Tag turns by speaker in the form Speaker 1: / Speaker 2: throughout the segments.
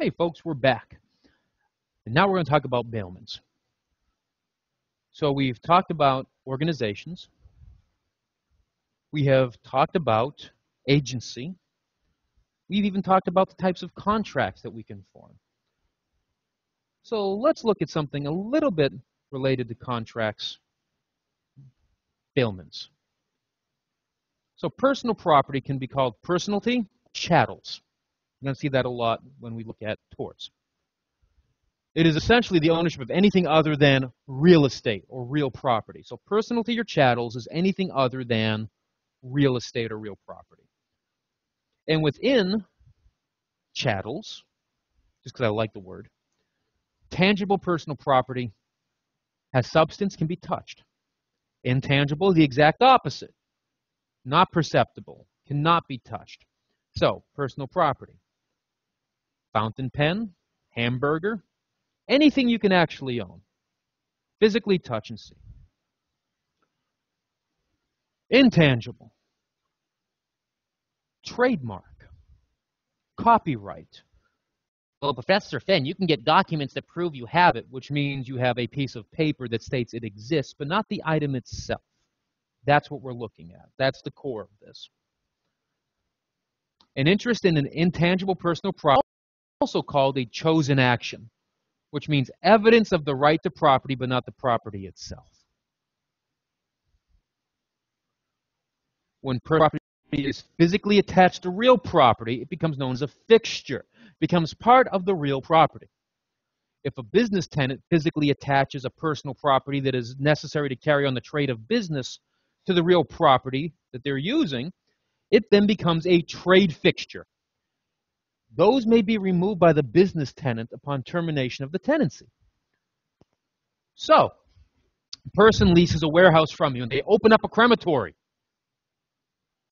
Speaker 1: Hey, folks, we're back. And now we're going to talk about bailments. So we've talked about organizations. We have talked about agency. We've even talked about the types of contracts that we can form. So let's look at something a little bit related to contracts, bailments. So personal property can be called personalty chattels. You're going to see that a lot when we look at torts. It is essentially the ownership of anything other than real estate or real property. So personal to your chattels is anything other than real estate or real property. And within chattels, just because I like the word, tangible personal property has substance, can be touched. Intangible, the exact opposite. Not perceptible, cannot be touched. So, personal property. Fountain pen, hamburger, anything you can actually own. Physically touch and see. Intangible. Trademark. Copyright. Well, Professor Fin, you can get documents that prove you have it, which means you have a piece of paper that states it exists, but not the item itself. That's what we're looking at. That's the core of this. An interest in an intangible personal property, also called a chose in action, which means evidence of the right to property, but not the property itself. When property is physically attached to real property, it becomes known as a fixture, becomes part of the real property. If a business tenant physically attaches a personal property that is necessary to carry on the trade of business to the real property that they're using, it then becomes a trade fixture. Those may be removed by the business tenant upon termination of the tenancy. So, a person leases a warehouse from you and they open up a crematory.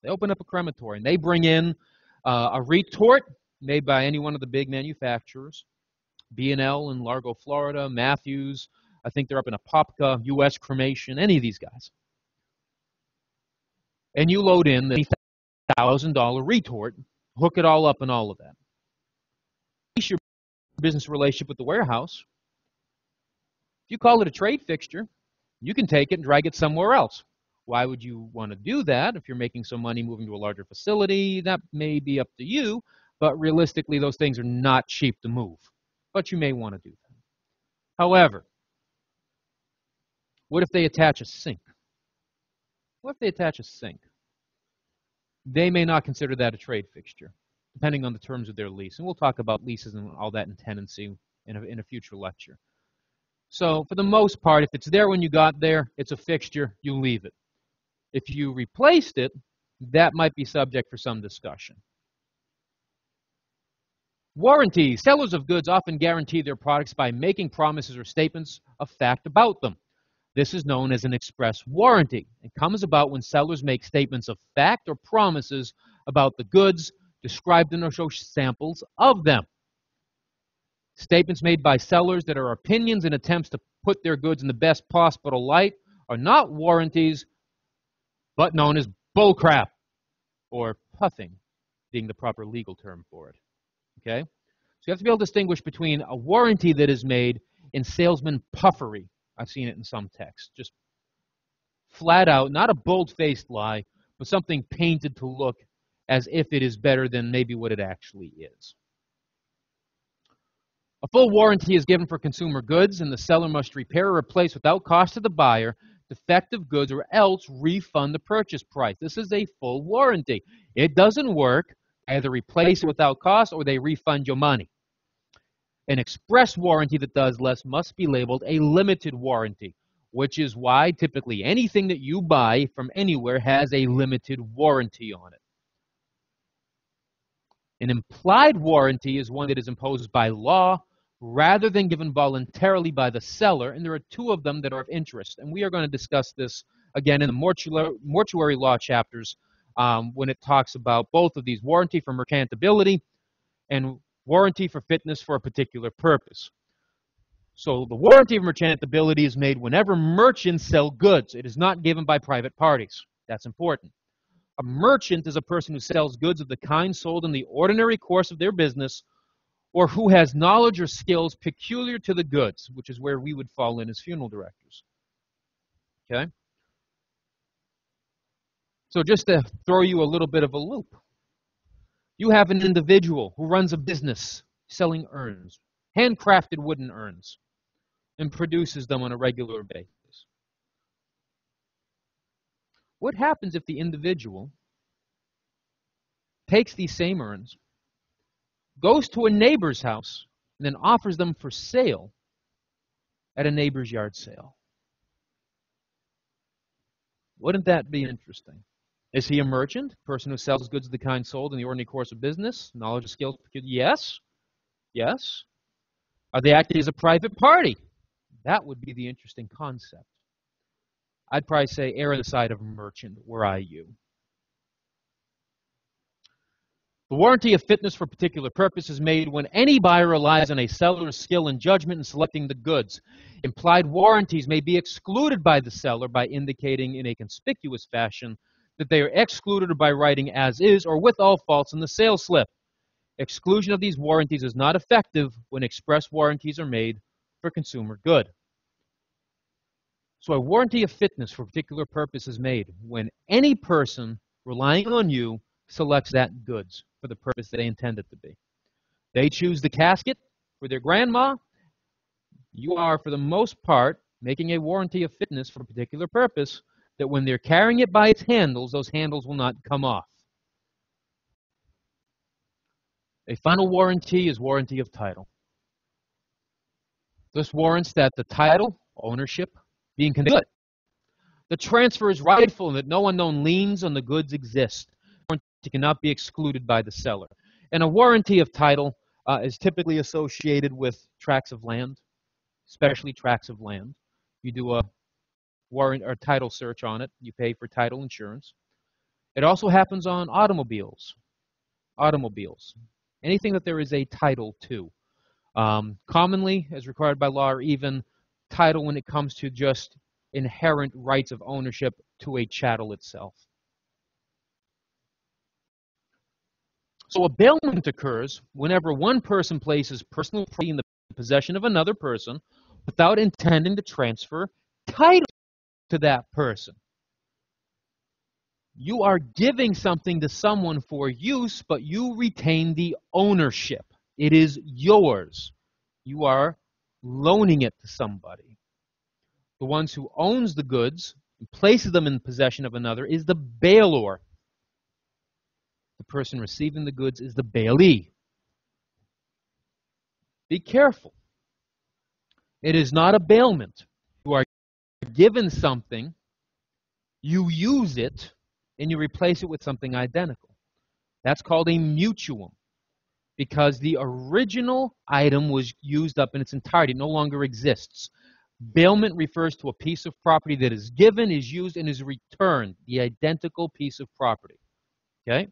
Speaker 1: They open up a crematory and they bring in uh, a retort made by any one of the big manufacturers. B&L in Largo, Florida, Matthews, I think they're up in Apopka, U.S. Cremation, any of these guys. And you load in the $1,000 retort, hook it all up and all of that. Your business relationship with the warehouse. If you call it a trade fixture, you can take it and drag it somewhere else. Why would you want to do that? If you're making some money moving to a larger facility, that may be up to you, but realistically, those things are not cheap to move. But you may want to do that. However, what if they attach a sink? What if they attach a sink? They may not consider that a trade fixture, depending on the terms of their lease. And we'll talk about leases and all that in tenancy in a, in a future lecture. So for the most part, if it's there when you got there, it's a fixture, you leave it. If you replaced it, that might be subject for some discussion. Warranty. Sellers of goods often guarantee their products by making promises or statements of fact about them. This is known as an express warranty. It comes about when sellers make statements of fact or promises about the goods described or show samples of them. Statements made by sellers that are opinions and attempts to put their goods in the best possible light are not warranties, but known as bullcrap or puffing, being the proper legal term for it. Okay? So you have to be able to distinguish between a warranty that is made in salesman puffery. I've seen it in some texts. Just flat out, not a bold faced lie, but something painted to look as if it is better than maybe what it actually is. A full warranty is given for consumer goods, and the seller must repair or replace without cost to the buyer defective goods or else refund the purchase price. This is a full warranty. It doesn't work either replace it without cost or they refund your money. An express warranty that does less must be labeled a limited warranty, which is why typically anything that you buy from anywhere has a limited warranty on it. An implied warranty is one that is imposed by law rather than given voluntarily by the seller, and there are two of them that are of interest. And we are going to discuss this again in the mortuary, mortuary law chapters um, when it talks about both of these warranty for merchantability and warranty for fitness for a particular purpose. So the warranty of merchantability is made whenever merchants sell goods. It is not given by private parties. That's important. A merchant is a person who sells goods of the kind sold in the ordinary course of their business or who has knowledge or skills peculiar to the goods, which is where we would fall in as funeral directors. Okay? So just to throw you a little bit of a loop, you have an individual who runs a business selling urns, handcrafted wooden urns, and produces them on a regular basis. What happens if the individual takes these same urns, goes to a neighbor's house, and then offers them for sale at a neighbor's yard sale? Wouldn't that be interesting? Is he a merchant, a person who sells goods of the kind sold in the ordinary course of business? Knowledge of skills? Yes. Yes. Are they acting as a private party? That would be the interesting concept. I'd probably say err on the side of merchant, were I you. The warranty of fitness for particular purpose is made when any buyer relies on a seller's skill and judgment in selecting the goods. Implied warranties may be excluded by the seller by indicating in a conspicuous fashion that they are excluded by writing as is or with all faults in the sales slip. Exclusion of these warranties is not effective when express warranties are made for consumer good. So a warranty of fitness for a particular purpose is made when any person relying on you selects that goods for the purpose that they intend it to be. They choose the casket for their grandma. You are, for the most part, making a warranty of fitness for a particular purpose that when they're carrying it by its handles, those handles will not come off. A final warranty is warranty of title. This warrants that the title, ownership, being good. The transfer is rightful and that no unknown liens on the goods exist. Warranty cannot be excluded by the seller. And a warranty of title uh, is typically associated with tracts of land, especially tracts of land. You do a warrant or title search on it. You pay for title insurance. It also happens on automobiles. Automobiles. Anything that there is a title to. Um, commonly, as required by law, or even title when it comes to just inherent rights of ownership to a chattel itself. So a bailment occurs whenever one person places personal property in the possession of another person without intending to transfer title to that person. You are giving something to someone for use, but you retain the ownership. It is yours. You are loaning it to somebody. The ones who owns the goods and places them in possession of another is the bailor. The person receiving the goods is the bailee. Be careful. It is not a bailment You are given something, you use it, and you replace it with something identical. That's called a mutuum because the original item was used up in its entirety, no longer exists. Bailment refers to a piece of property that is given, is used, and is returned, the identical piece of property. Okay?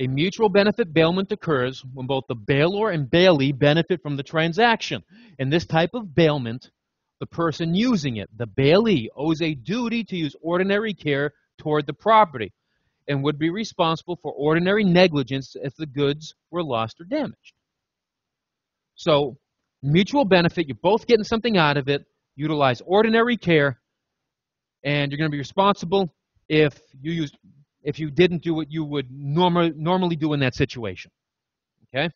Speaker 1: A mutual benefit bailment occurs when both the bailor and bailee benefit from the transaction. In this type of bailment, the person using it, the bailee, owes a duty to use ordinary care toward the property and would be responsible for ordinary negligence if the goods were lost or damaged. So, mutual benefit, you're both getting something out of it, utilize ordinary care, and you're going to be responsible if you use if you didn't do what you would normal, normally do in that situation. Okay?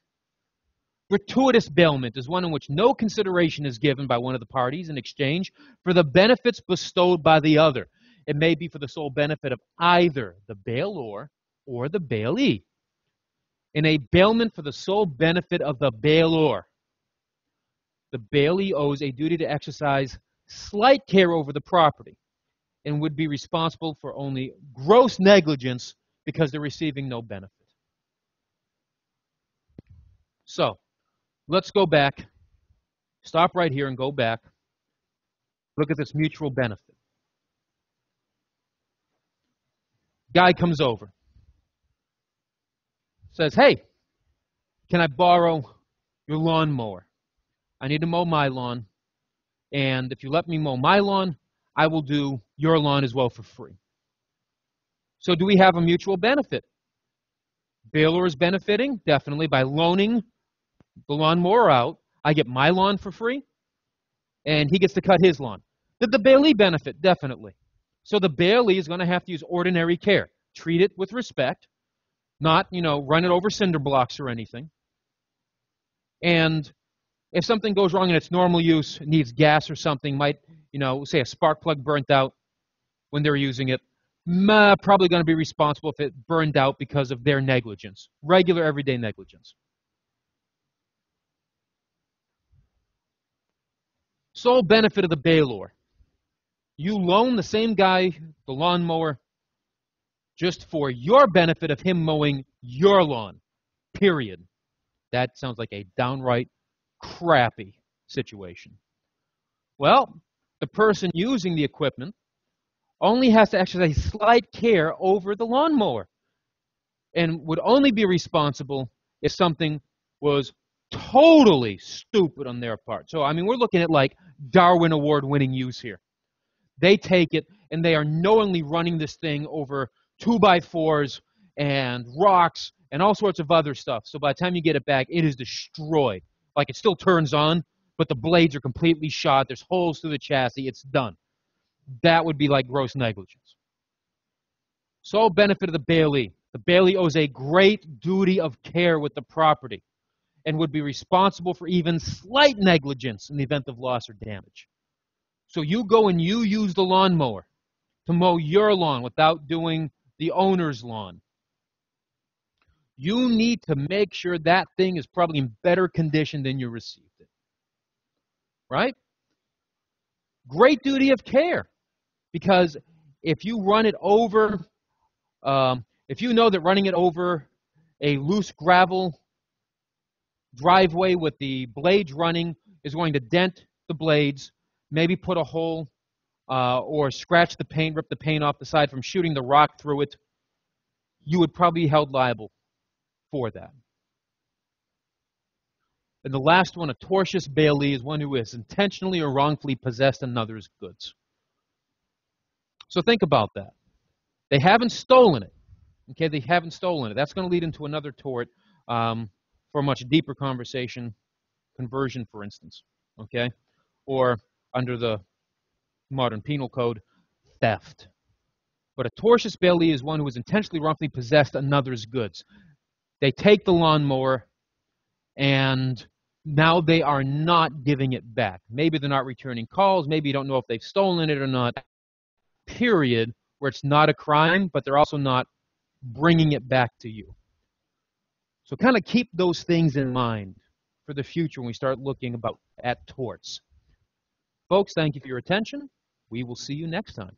Speaker 1: Gratuitous bailment is one in which no consideration is given by one of the parties in exchange for the benefits bestowed by the other. It may be for the sole benefit of either the bailor or the bailee. In a bailment for the sole benefit of the bailor, the bailee owes a duty to exercise slight care over the property and would be responsible for only gross negligence because they're receiving no benefit. So, let's go back. Stop right here and go back. Look at this mutual benefit. Guy comes over. Says, hey, can I borrow your lawnmower? I need to mow my lawn. And if you let me mow my lawn, I will do your lawn as well for free. So do we have a mutual benefit? bailor is benefiting, definitely, by loaning the lawnmower out. I get my lawn for free, and he gets to cut his lawn. Did the bailee benefit? Definitely. So the bailee is going to have to use ordinary care. Treat it with respect, not, you know, run it over cinder blocks or anything. And if something goes wrong in its normal use, needs gas or something, might, you know, say a spark plug burnt out when they're using it, probably going to be responsible if it burned out because of their negligence, regular everyday negligence. Sole benefit of the bailor. You loan the same guy the lawnmower just for your benefit of him mowing your lawn. Period. That sounds like a downright crappy situation. Well, the person using the equipment only has to exercise slight care over the lawnmower and would only be responsible if something was totally stupid on their part. So, I mean, we're looking at like Darwin Award winning use here. They take it and they are knowingly running this thing over two by fours and rocks and all sorts of other stuff. So by the time you get it back, it is destroyed. Like it still turns on, but the blades are completely shot. There's holes through the chassis. It's done. That would be like gross negligence. Sole benefit of the bailee. The bailee owes a great duty of care with the property and would be responsible for even slight negligence in the event of loss or damage. So you go and you use the lawnmower to mow your lawn without doing the owner's lawn. You need to make sure that thing is probably in better condition than you received it. Right? Great duty of care. Because if you run it over, um, if you know that running it over a loose gravel driveway with the blades running is going to dent the blades, maybe put a hole uh, or scratch the paint, rip the paint off the side from shooting the rock through it, you would probably be held liable for that. And the last one, a tortious bailee, is one who has intentionally or wrongfully possessed another's goods. So think about that. They haven't stolen it. Okay, they haven't stolen it. That's going to lead into another tort um, for a much deeper conversation, conversion, for instance. Okay, or under the modern penal code, theft. But a tortious bailee is one who has intentionally wrongfully possessed another's goods. They take the lawnmower and now they are not giving it back. Maybe they're not returning calls. Maybe you don't know if they've stolen it or not. Period, where it's not a crime, but they're also not bringing it back to you. So kind of keep those things in mind for the future when we start looking about at torts. Folks, thank you for your attention. We will see you next time.